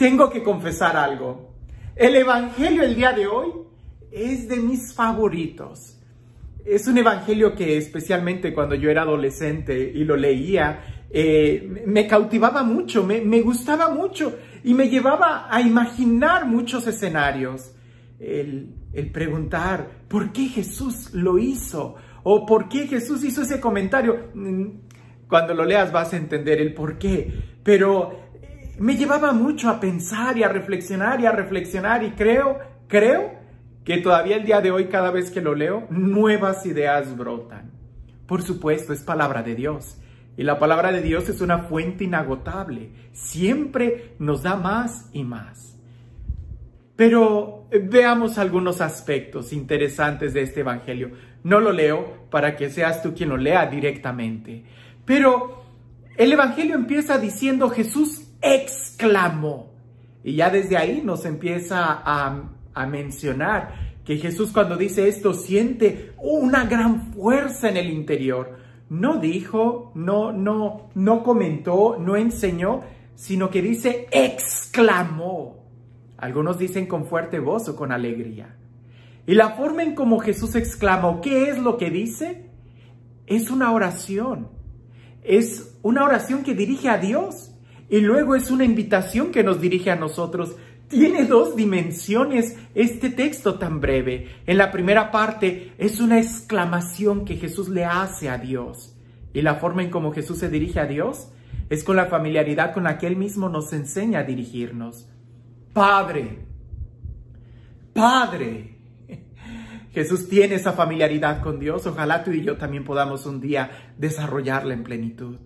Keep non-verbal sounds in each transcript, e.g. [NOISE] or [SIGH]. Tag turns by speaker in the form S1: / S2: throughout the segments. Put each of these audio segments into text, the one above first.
S1: tengo que confesar algo. El Evangelio el día de hoy es de mis favoritos. Es un Evangelio que especialmente cuando yo era adolescente y lo leía, eh, me cautivaba mucho, me, gustaba mucho y me llevaba a imaginar muchos escenarios. El, el preguntar, ¿por qué Jesús lo hizo? ¿O por qué Jesús hizo ese comentario? Mm, cuando lo leas vas a entender el por qué. Pero me llevaba mucho a pensar y a reflexionar y a reflexionar y creo, creo que todavía el día de hoy cada vez que lo leo, nuevas ideas brotan. Por supuesto, es palabra de Dios. Y la palabra de Dios es una fuente inagotable. Siempre nos da más y más. Pero eh, veamos algunos aspectos interesantes de este Evangelio. No lo leo para que seas tú quien lo lea directamente. Pero el Evangelio empieza diciendo Jesús exclamó. Y ya desde ahí nos empieza a, a mencionar que Jesús cuando dice esto siente una gran fuerza en el interior. No dijo, no, no, no comentó, no enseñó, sino que dice exclamó. Algunos dicen con fuerte voz o con alegría. Y la forma en como Jesús exclamó, ¿qué es lo que dice? Es una oración. Es una oración que dirige a Dios. Y luego es una invitación que nos dirige a nosotros. Tiene dos dimensiones este texto tan breve. En la primera parte es una exclamación que Jesús le hace a Dios. Y la forma en como Jesús se dirige a Dios es con la familiaridad con la que Él mismo nos enseña a dirigirnos. Padre, Padre. Jesús tiene esa familiaridad con Dios. Ojalá tú y yo también podamos un día desarrollarla en plenitud.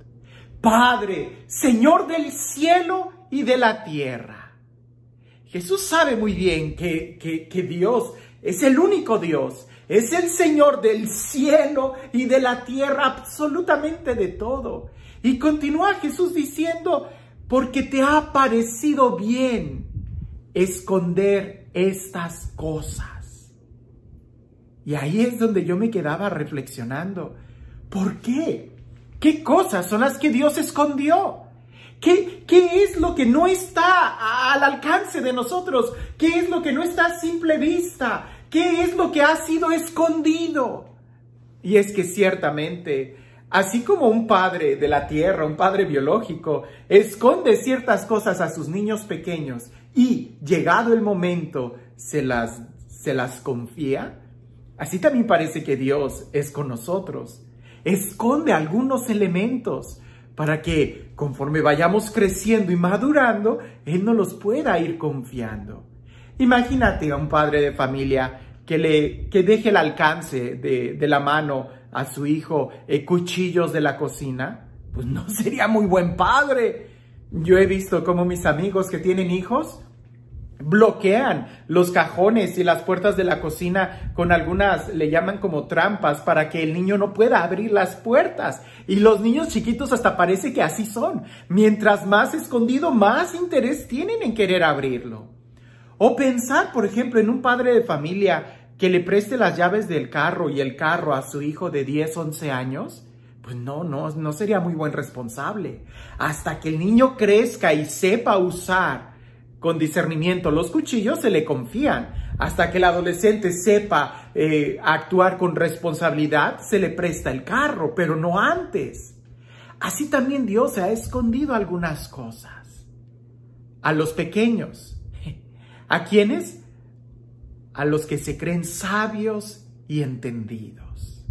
S1: Padre, Señor del cielo y de la tierra. Jesús sabe muy bien que, que, que Dios es el único Dios, es el Señor del cielo y de la tierra, absolutamente de todo. Y continúa Jesús diciendo, porque te ha parecido bien esconder estas cosas. Y ahí es donde yo me quedaba reflexionando. ¿Por qué? ¿Qué cosas son las que Dios escondió? ¿Qué, ¿Qué, es lo que no está al alcance de nosotros? ¿Qué es lo que no está a simple vista? ¿Qué es lo que ha sido escondido? Y es que ciertamente, así como un padre de la tierra, un padre biológico, esconde ciertas cosas a sus niños pequeños y llegado el momento se las, se las confía, así también parece que Dios es con nosotros. Esconde algunos elementos para que conforme vayamos creciendo y madurando, Él nos los pueda ir confiando. Imagínate a un padre de familia que, le, que deje el alcance de, de la mano a su hijo eh, cuchillos de la cocina. Pues no [LAUGHS] sería muy buen padre. Yo he visto como mis amigos que tienen hijos bloquean los cajones y las puertas de la cocina con algunas, le llaman como trampas para que el niño no pueda abrir las puertas. Y los niños chiquitos hasta parece que así son. Mientras más escondido, más interés tienen en querer abrirlo. O pensar, por ejemplo, en un padre de familia que le preste las llaves del carro y el carro a su hijo de 10, 11 años. Pues no, no, no sería muy buen responsable. Hasta que el niño crezca y sepa usar con discernimiento los cuchillos se le confían. Hasta que el adolescente sepa eh, actuar con responsabilidad, se le presta el carro, pero no antes. Así también Dios ha escondido algunas cosas. A los pequeños. [LAUGHS] ¿A quiénes? A los que se creen sabios y entendidos.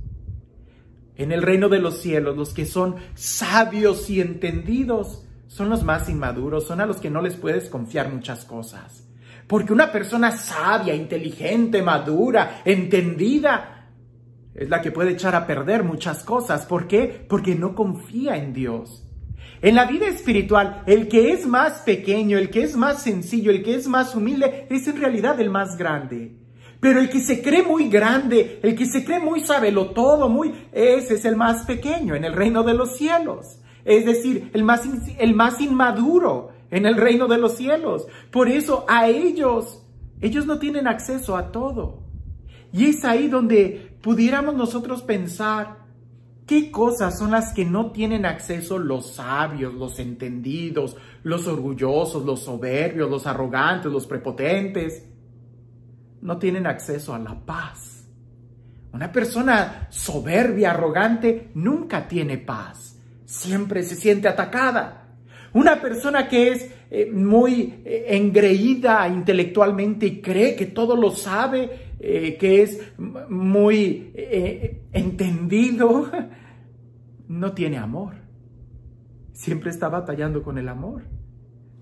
S1: En el reino de los cielos, los que son sabios y entendidos son los más inmaduros, son a los que no les puedes confiar muchas cosas. Porque una persona sabia, inteligente, madura, entendida, es la que puede echar a perder muchas cosas. ¿Por qué? Porque no confía en Dios. En la vida espiritual, el que es más pequeño, el que es más sencillo, el que es más humilde, es en realidad el más grande. Pero el que se cree muy grande, el que se cree muy sabelo todo, muy, ese es el más pequeño en el reino de los cielos es decir, el más, el más inmaduro en el reino de los cielos. Por eso a ellos, ellos no tienen acceso a todo. Y es ahí donde pudiéramos nosotros pensar, ¿qué cosas son las que no tienen acceso los sabios, los entendidos, los orgullosos, los soberbios, los arrogantes, los prepotentes? No tienen acceso a la paz. Una persona soberbia, arrogante, nunca tiene paz. Siempre se siente atacada. Una persona que es eh, muy eh, engreída intelectualmente y cree que todo lo sabe, eh, que es muy entendido, [LAUGHS] no tiene amor. Siempre está batallando con el amor.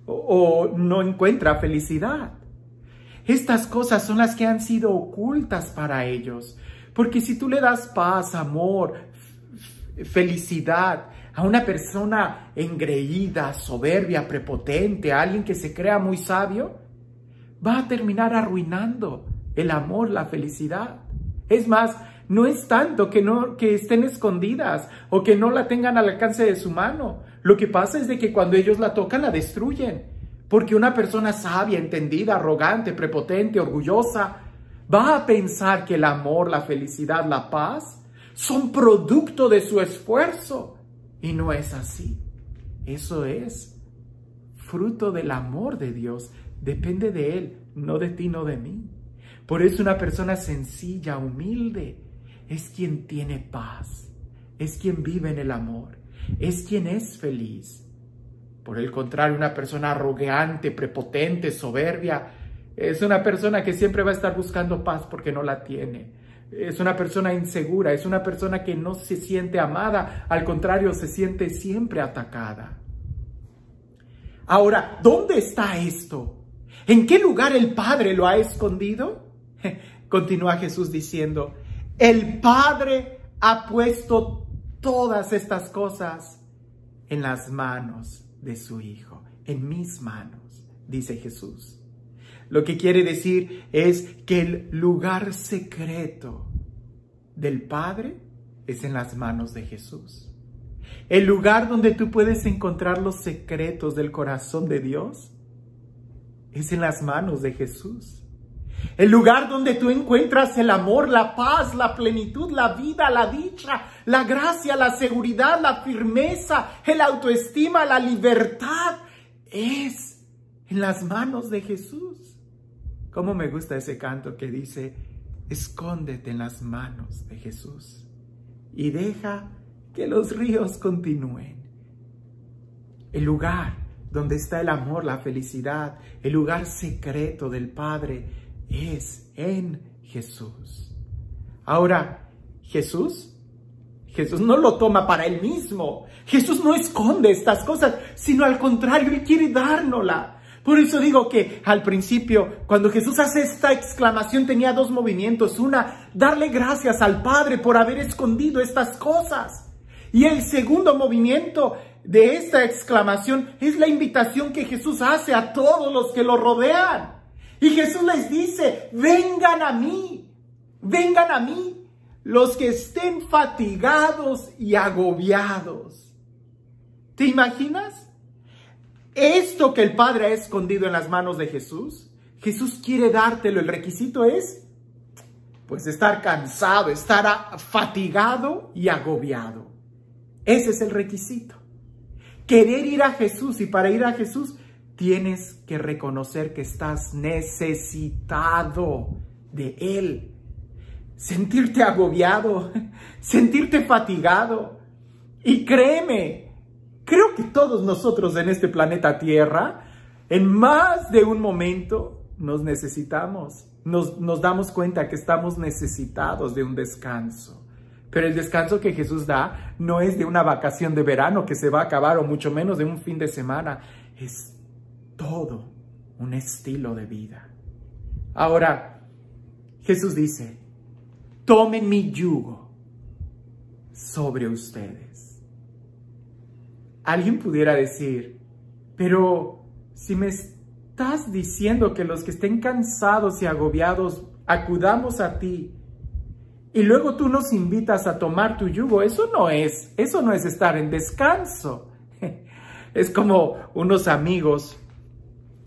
S1: o no encuentra felicidad. Estas cosas son las que han sido ocultas para ellos. Porque si tú le das paz, amor, felicidad, a una persona engreída, soberbia, prepotente, alguien que se crea muy sabio, va a terminar arruinando el amor, la felicidad. Es más, no es tanto que no que estén escondidas o que no la tengan al alcance de su mano. Lo que pasa es de que cuando ellos la tocan la destruyen. Porque una persona sabia, entendida, arrogante, prepotente, orgullosa, va a pensar que el amor, la felicidad, la paz son producto de su esfuerzo. Y no es así. Eso es fruto del amor de Dios. Depende de Él, no de ti, no de mí. Por eso una persona sencilla, humilde, es quien tiene paz, es quien vive en el amor, es quien es feliz. Por el contrario, una persona arrogante, prepotente, soberbia, es una persona que siempre va a estar buscando paz porque no la tiene es una persona insegura, es una persona que no se siente amada, al contrario, se siente siempre atacada. Ahora, ¿dónde está esto? ¿En qué lugar el Padre lo ha escondido? [LAUGHS] Continúa Jesús diciendo, el Padre ha puesto todas estas cosas en las manos de su Hijo, en mis manos, dice Jesús. Lo que quiere decir es que el lugar secreto del Padre es en las manos de Jesús. El lugar donde tú puedes encontrar los secretos del corazón de Dios es en las manos de Jesús. El lugar donde tú encuentras el amor, la paz, la plenitud, la vida, la dicha, la gracia, la seguridad, la firmeza, el autoestima, la libertad, es en las manos de Jesús. Cómo me gusta ese canto que dice, escóndete en las manos de Jesús y deja que los ríos continúen. El lugar donde está el amor, la felicidad, el lugar secreto del Padre es en Jesús. Ahora, Jesús, Jesús no lo toma para él mismo. Jesús no esconde estas cosas, sino al contrario, Él quiere dárnosla. Por eso digo que al principio, cuando Jesús hace esta exclamación, tenía dos movimientos. Una, darle gracias al Padre por haber escondido estas cosas. Y el segundo movimiento de esta exclamación es la invitación que Jesús hace a todos los que lo rodean. Y Jesús les dice, vengan a mí, vengan a mí, los que estén fatigados y agobiados. ¿Te imaginas? Esto que el Padre ha escondido en las manos de Jesús, Jesús quiere dártelo. El requisito es, pues, estar cansado, estar fatigado y agobiado. Ese es el requisito. Querer ir a Jesús y para ir a Jesús tienes que reconocer que estás necesitado de Él. Sentirte agobiado, [LAUGHS] sentirte fatigado. Y créeme, Creo que todos nosotros en este planeta Tierra, en más de un momento, nos necesitamos. Nos, nos damos cuenta que estamos necesitados de un descanso. Pero el descanso que Jesús da no es de una vacación de verano que se va a acabar o mucho menos de un fin de semana. Es todo un estilo de vida. Ahora, Jesús dice, tomen mi yugo sobre ustedes. Alguien pudiera decir, pero si me estás diciendo que los que estén cansados y agobiados acudamos a ti y luego tú nos invitas a tomar tu yugo, eso no es, eso no es estar en descanso. [LAUGHS] Es como unos amigos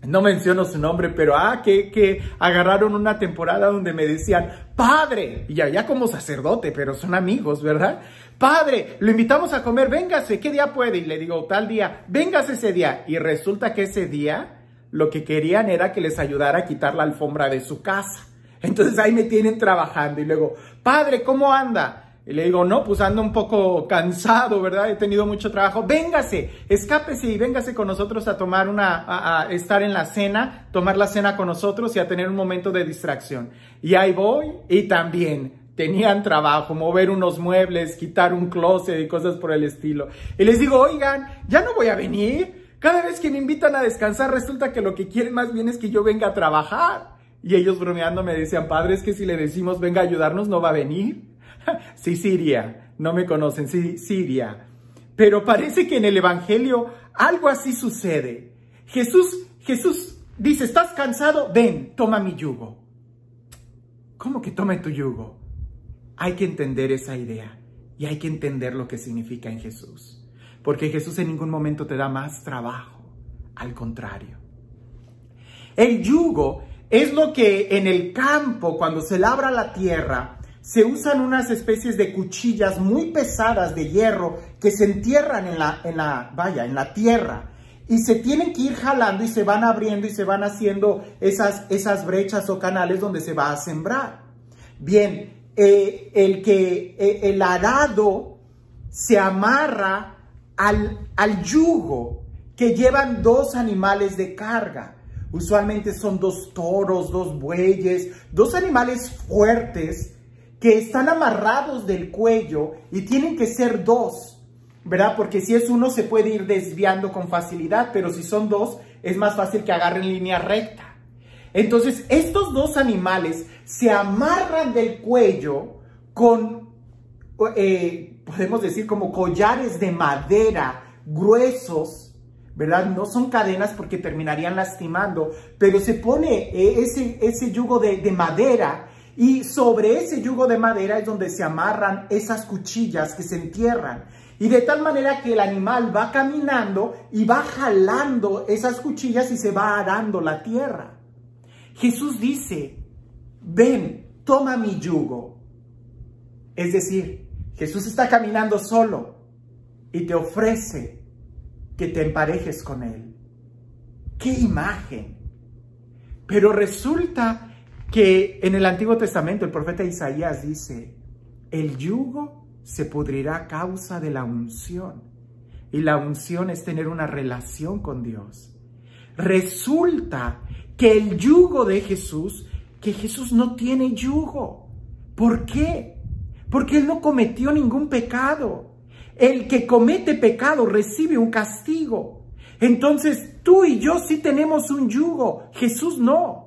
S1: no menciono su nombre, pero ah, que, que agarraron una temporada donde me decían, padre, y ya, ya como sacerdote, pero son amigos, ¿verdad? Padre, lo invitamos a comer, véngase, ¿qué día puede? Y le digo, tal día, véngase ese día. Y resulta que ese día lo que querían era que les ayudara a quitar la alfombra de su casa. Entonces ahí me tienen trabajando y luego, padre, ¿cómo anda? Y le digo, no, pues ando un poco cansado, ¿verdad? He tenido mucho trabajo. Véngase, escápese y véngase con nosotros a tomar una, a, estar en la cena, tomar la cena con nosotros y a tener un momento de distracción. Y ahí voy y también tenían trabajo, mover unos muebles, quitar un closet y cosas por el estilo. Y les digo, oigan, ya no voy a venir. Cada vez que me invitan a descansar, resulta que lo que quieren más bien es que yo venga a trabajar. Y ellos bromeando me decían, padre, es que si le decimos venga a ayudarnos, no va a venir. [LAUGHS] sí, Siria, no me conocen, sí, Siria. Pero parece que en el Evangelio algo así sucede. Jesús, Jesús dice, ¿estás cansado? Ven, toma mi yugo. ¿Cómo que tome tu yugo? Hay que entender esa idea y hay que entender lo que significa en Jesús. Porque Jesús en ningún momento te da más trabajo, al contrario. El yugo es lo que en el campo, cuando se labra la tierra, se usan unas especies de cuchillas muy pesadas de hierro que se entierran en la, en la, vaya, en la tierra. Y se tienen que ir jalando y se van abriendo y se van haciendo esas, esas brechas o canales donde se va a sembrar. Bien, eh, el que eh, el arado se amarra al, al yugo que llevan dos animales de carga. Usualmente son dos toros, dos bueyes, dos animales fuertes que están amarrados del cuello y tienen que ser dos, ¿verdad? Porque si es uno se puede ir desviando con facilidad, pero si son dos es más fácil que agarren línea recta. Entonces, estos dos animales se amarran del cuello con, eh, podemos decir, como collares de madera gruesos, ¿verdad? No son cadenas porque terminarían lastimando, pero se pone eh, ese, ese yugo de, de madera y sobre ese yugo de madera es donde se amarran esas cuchillas que se entierran. Y de tal manera que el animal va caminando y va jalando esas cuchillas y se va arando la tierra. Jesús dice, ven, toma mi yugo. Es decir, Jesús está caminando solo y te ofrece que te emparejes con él. ¡Qué imagen! Pero resulta que en el Antiguo Testamento el profeta Isaías dice, el yugo se pudrirá a causa de la unción. Y la unción es tener una relación con Dios. Resulta que el yugo de Jesús, que Jesús no tiene yugo. ¿Por qué? Porque Él no cometió ningún pecado. El que comete pecado recibe un castigo. Entonces tú y yo sí tenemos un yugo, Jesús no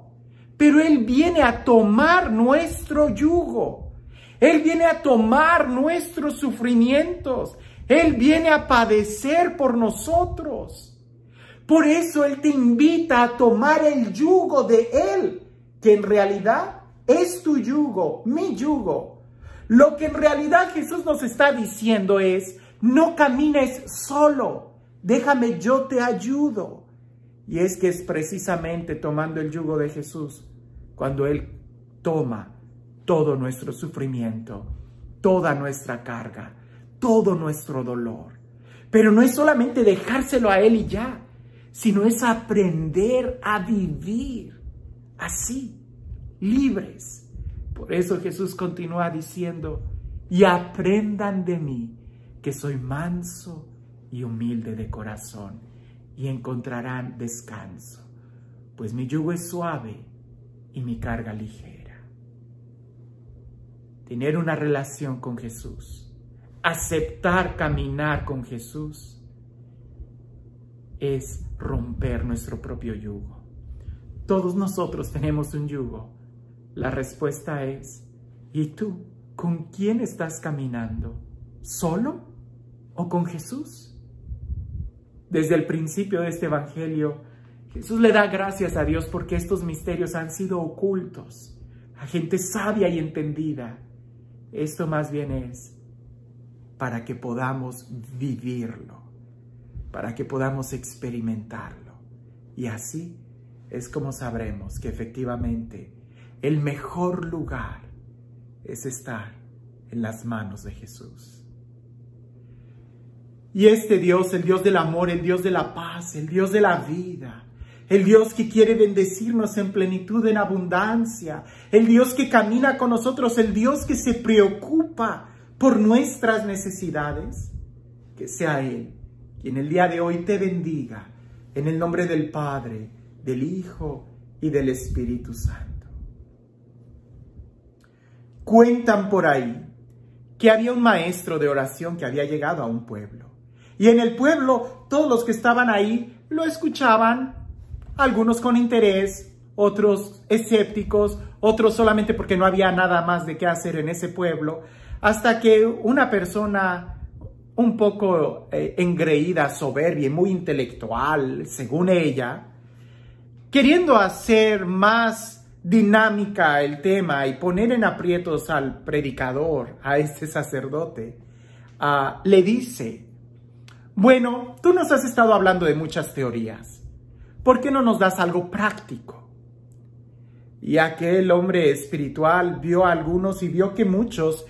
S1: pero Él viene a tomar nuestro yugo. Él viene a tomar nuestros sufrimientos. Él viene a padecer por nosotros. Por eso Él te invita a tomar el yugo de Él, que en realidad es tu yugo, mi yugo. Lo que en realidad Jesús nos está diciendo es, no camines solo, déjame yo te ayudo. Y es que es precisamente tomando el yugo de Jesús cuando Él toma todo nuestro sufrimiento, toda nuestra carga, todo nuestro dolor. Pero no es solamente dejárselo a Él y ya, sino es aprender a vivir así, libres. Por eso Jesús continúa diciendo, y aprendan de mí, que soy manso y humilde de corazón, y encontrarán descanso, pues mi yugo es suave y mi carga ligera. Tener una relación con Jesús, aceptar caminar con Jesús, es romper nuestro propio yugo. Todos nosotros tenemos un yugo. La respuesta es, ¿y tú con quién estás caminando? ¿Solo o con Jesús? Desde el principio de este Evangelio, Jesús le da gracias a Dios porque estos misterios han sido ocultos a gente sabia y entendida. Esto más bien es para que podamos vivirlo, para que podamos experimentarlo y así es como sabremos que efectivamente el mejor lugar es estar en las manos de Jesús. Y este Dios, el Dios del amor, el Dios de la paz, el Dios de la vida, el Dios que quiere bendecirnos en plenitud, en abundancia, el Dios que camina con nosotros, el Dios que se preocupa por nuestras necesidades, que sea Él quien el día de hoy te bendiga en el nombre del Padre, del Hijo y del Espíritu Santo. Cuentan por ahí que había un maestro de oración que había llegado a un pueblo. Y en el pueblo todos los que estaban ahí lo escuchaban, algunos con interés, otros escépticos, otros solamente porque no había nada más de qué hacer en ese pueblo, hasta que una persona un poco eh, engreída, soberbia y muy intelectual, según ella, queriendo hacer más dinámica el tema y poner en aprietos al predicador, a este sacerdote, ah, le dice, bueno, tú nos has estado hablando de muchas teorías, ¿por qué no nos das algo práctico? Y aquel hombre espiritual vio a algunos y vio que muchos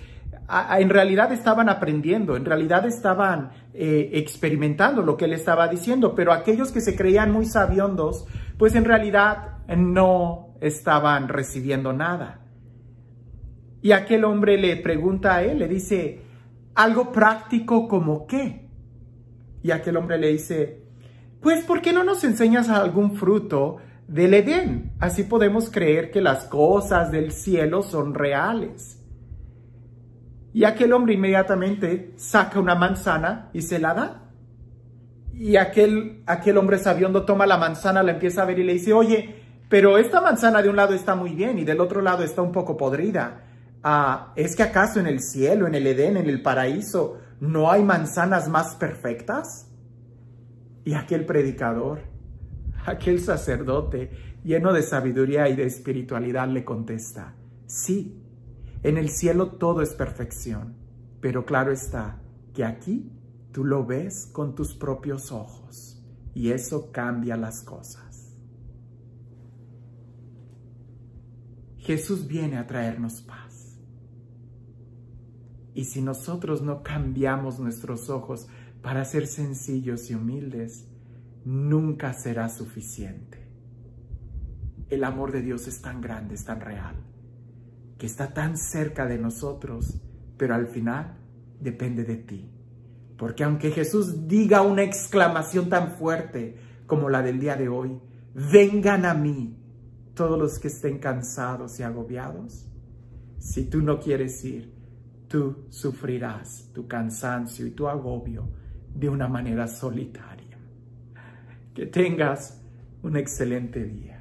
S1: en realidad estaban aprendiendo, en realidad estaban eh, experimentando lo que él estaba diciendo, pero aquellos que se creían muy sabiondos, pues en realidad no estaban recibiendo nada. Y aquel hombre le pregunta a él, le dice, algo práctico como qué? Y aquel hombre le dice, pues ¿por qué no nos enseñas algún fruto del Edén? Así podemos creer que las cosas del cielo son reales. Y aquel hombre inmediatamente saca una manzana y se la da. Y aquel, aquel hombre sabiondo toma la manzana, la empieza a ver y le dice, oye, pero esta manzana de un lado está muy bien y del otro lado está un poco podrida. Ah, ¿Es que acaso en el cielo, en el Edén, en el paraíso, no hay manzanas más perfectas? Y aquel predicador, aquel sacerdote, lleno de sabiduría y de espiritualidad, le contesta, sí, en el cielo todo es perfección, pero claro está que aquí tú lo ves con tus propios ojos y eso cambia las cosas. Jesús viene a traernos paz. Y si nosotros no cambiamos nuestros ojos para ser sencillos y humildes, nunca será suficiente. El amor de Dios es tan grande, es tan real que está tan cerca de nosotros, pero al final depende de ti. Porque aunque Jesús diga una exclamación tan fuerte como la del día de hoy, vengan a mí todos los que estén cansados y agobiados, si tú no quieres ir, tú sufrirás tu cansancio y tu agobio de una manera solitaria. Que tengas un excelente día.